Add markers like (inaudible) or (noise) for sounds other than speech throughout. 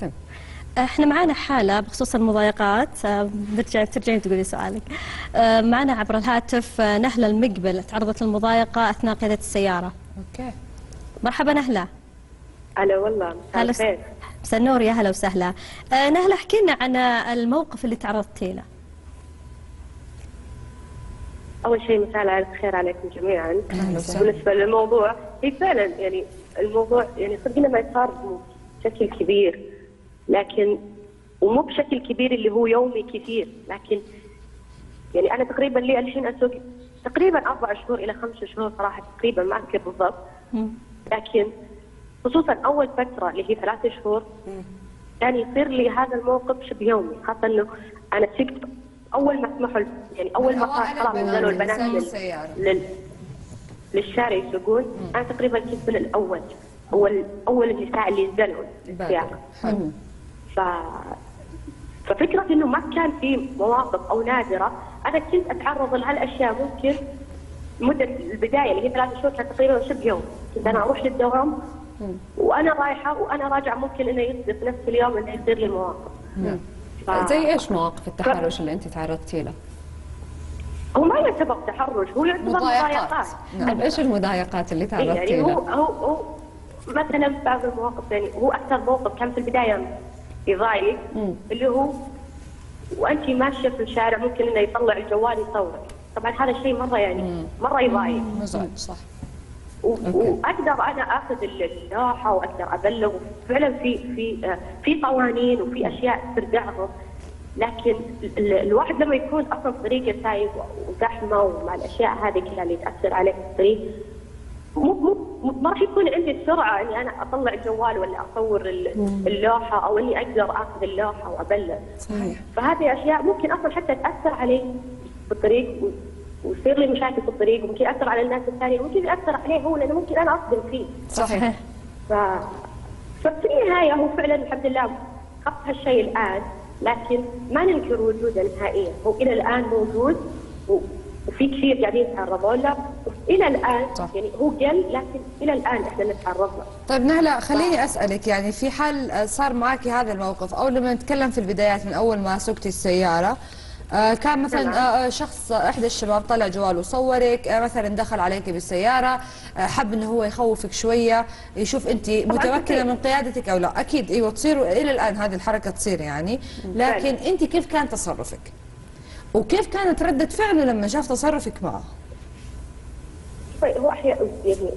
تم. إحنا معنا حالة بخصوص المضايقات. آه، برجع ترجعين تقولي سؤالك. آه، معنا عبر الهاتف آه، نهلة المقبل تعرضت للمضايقة أثناء قيادة السيارة. أوكي. مرحبا نهلة. هلا والله مساء هلا الخير. مساء النور يا هلا وسهلا. آه، نهلة احكي لنا عن الموقف اللي تعرضتي له. أول شيء مساء الخير عليكم جميعا. بالنسبة للموضوع هي فعلا يعني الموضوع يعني صدقنا ما يصار بشكل كبير. لكن ومو بشكل كبير اللي هو يومي كثير لكن يعني أنا تقريبا لي الحين أسوق تقريبا أربع شهور إلى خمس شهور صراحة تقريبا ما أذكر بالضبط. لكن خصوصا أول فترة اللي هي ثلاث شهور كان يصير لي هذا الموقف شبه يومي خاصة إنه أنا سكت أول ما سمحوا يعني أول ما خلاص البنات نزلوا البنات لل- للشارع يسوقون. أنا تقريبا كنت من الأول اول أول النساء اللي نزلوا للسياره حلو. ف ففكرة إنه ما كان في مواقف أو نادرة أنا كنت أتعرض لهالاشياء ممكن مدة البداية اللي هي ثلاث شهور كانت تقريبا شبه يوم كنت أنا أروح للدوام وأنا رايحة وأنا راجعة ممكن إنه يصدق نفس اليوم إنه يصير لي مواقف ف- زي إيش مواقف التحرش اللي أنت تعرضتي له؟ هو ما يعتبر تحرش هو يعتبر مضايقات. نعم. إيش المضايقات اللي تعرضتي يعني هو لها؟ هو هو مثلا بعض المواقف يعني هو أكثر موقف كان في البداية يضايق اللي هو وانت ماشية في الشارع ممكن إنه يطلع الجوال يصورك. طبعا هذا الشيء مرة يعني مرة يضايق مزعج صح و- واقدر أنا آخذ اللوحه وأقدر أبلغ. فعلا في في آه، في قوانين وفي أشياء ترجعهم لكن ال- ال- الواحد لما يكون أصلا طريقه سايق وزحمة ومع الأشياء هذه كلها اللي تأثر عليك في الطريق مو مو- ما راح يكون عندي السرعة إني أنا أطلع الجوال ولا أصور ال- اللوحة أو إني أقدر آخذ اللوحة وأبلغ. صحيح. فهذه أشياء ممكن أصلا حتى تأثر علي بالطريق و- ويصير لي مشاكل في الطريق وممكن يأثر على الناس الثانية ممكن يأثر عليه هو لأنه ممكن أنا أصدم فيه. صحيح. ف... ففي النهاية هو فعلا الحمد لله خف هالشيء الآن لكن ما ننكر وجوده نهائيا. هو إلى الآن موجود و... وفي كثير قاعدين يتعرضون له. إلى الآن صح. يعني هو قل لكن إلى الآن إحنا نتعرض له. طيب نهلة خليني أسألك يعني في حال صار معك هذا الموقف أو لما نتكلم في البدايات من أول ما سكتي السيارة آه، كان مثلا تمام. آه، آه، شخص إحدى الشباب طلع جواله وصورك مثلا دخل عليك بالسيارة حب إنه هو يخوفك شوية يشوف أنت متمكنة. من قيادتك أو لا. أكيد إيوه تصير إلى الآن هذه الحركة تصير يعني. لكن أنت كيف كان تصرفك؟ وكيف كانت ردة فعله لما شاف تصرفك معه؟ هو أحيانا يعني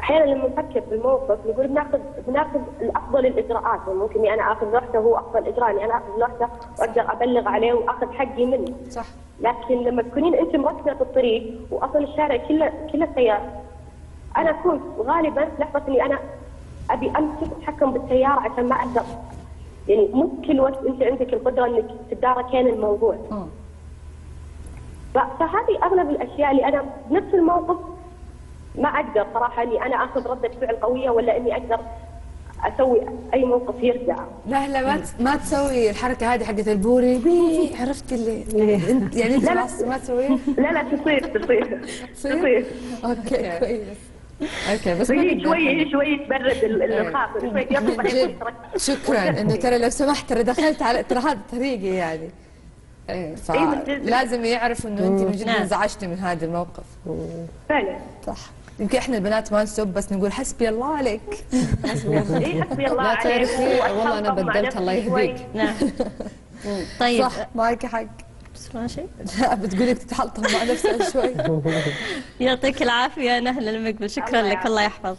أحيانا لما نفكر في الموقف نقول بناخذ بناخذ الأفضل الإجراءات. يعني ممكن إني أنا آخذ لوحته هو أفضل إجراء إني أنا آخذ لوحته وأقدر أبلغ عليه وأخذ حقي منه. صح. لكن لما تكونين أنت مركزه في الطريق واصلا الشارع كله كله سيار أنا أكون غالبا في لحظة إني أنا أبي أمسك اتحكم بالسياره عشان ما أقدر. يعني مو كل وقت أنت عندك القدرة إنك تتداركين الموضوع. ف- فهذه أغلب الأشياء اللي أنا بنفس الموقف ما أقدر صراحة أني أنا آخذ ردة فعل قوية ولا أني أقدر أسوي أي موقف يرجع. لا لا ما ما تسوي الحركة هذه حقت البوري. بي عرفت اللي انت يعني أنت لا، لا. خلاص ما تسويها لا لا تصير تصير. تصير؟ okay كويس. okay بس نقدر شوي شوي تبرد ال- إيه. الخاطر شوي (laughs) يطلع شكرا. إنه ترى لو سمحت ترى دخلت على ترى هذا طريقي يعني. إيه. إيه،. فلازم يعرف إنه أنت من جد نعم. انزعجتي من هذا الموقف. فعلا. صح. يمكن إحنا البنات ما نسب بس نقول حسبي الله عليك. حسبي الله (laughs) لا عليك. تعرفي والله أنا بدلت الله. يهديك. نعم. (laughs) طيب. صح معك حق. تسمعون شيء لا بتقولي تتحلطم مع نفسها شوي. (laughs) يعطيك العافية نهله المقبل شكرا لك. الله يحفظك.